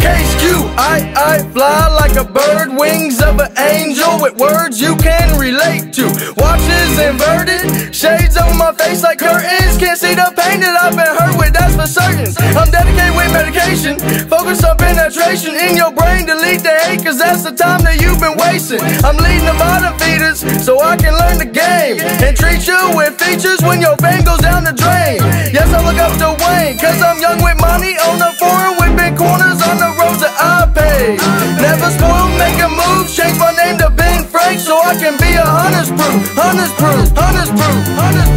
Case Q, I, I fly like a bird, wings of an angel with words you can relate to. Watches inverted, shades on my face like curtains. Can't see the pain that I've been hurt with, that's for certain. I'm dedicated with medication, focus on penetration in your brain. Delete the hate, cause that's the time that you've been wasting. I'm leading the modern feeders so I can learn the game and treat you with features when your vein goes down the drain. Yes, I look up to Wayne, cause I'm young with money on the I can be a hunter's proof, hunter's proof, hunter's proof.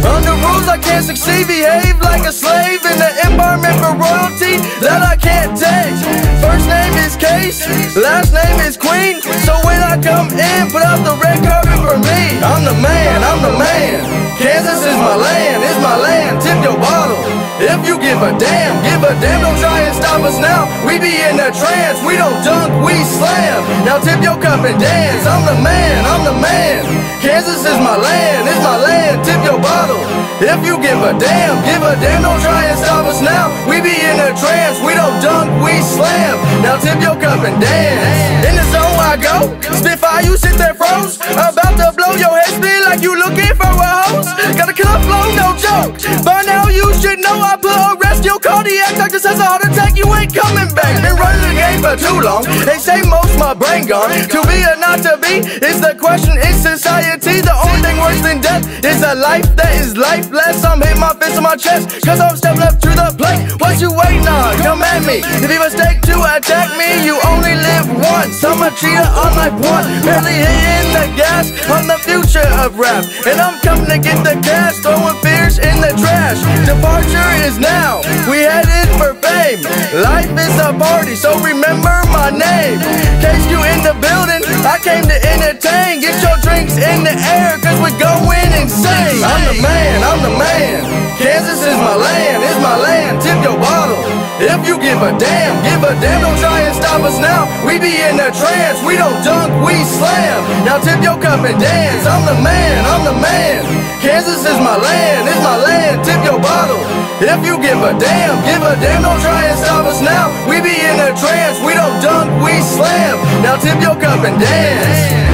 Under rules, I can't succeed, behave like a slave in the environment for royalty that I can't take. First name is Case, last name is Queen. So when I come in, put out the red carpet for me. I'm the man, I'm the man. Kansas is my land, it's my land. Tip your bottle. If you give a damn, give a damn, don't try and stop us now. We be in a trance, we don't dunk, we slam. Now tip your cup and dance. I'm the man, I'm the man. Kansas is my land, it's my land. Tip your bottle. If you give a damn, give a damn, don't try and stop us now. We be in a trance, we don't dunk, we slam. Now tip your cup and dance. In the zone I go, spitfire, you sit there froze. About to blow your head spin like you looking for a hose. Got a killer flow, no joke. By now you should know I put a rest your cardiac. Doctor says a heart attack, you ain't coming back. For too long. They say most my brain gone. To be or not to be is the question in society. The only thing worse than death is a life that is lifeless. I'm hitting my fist on my chest, cause I'm stepping up to the plate. What you waiting on? Come at me. If you mistake to attack me, you only live once. I'm a cheater on life one. Barely hitting the gas on the future of rap. And I'm coming to get the cash, throwing fears in the trash. Departure is now. We headed fame. Life is a party, so remember my name. Case Q in the building, I came to entertain. Get your drinks in the air, cause we're going insane. I'm the man, I'm the man. Kansas is my land, it's my land. Tip your bottle. If you give a damn, give a damn, don't try and stop us now. We be in a trance, we don't dunk, we slam. Now tip your cup and dance. I'm the man, I'm the man. Kansas is my land, it's my land. Tip your bottle. If you give a damn, give a damn, don't try and stop us now. We be in a trance, we don't dunk, we slam. Now tip your cup and dance.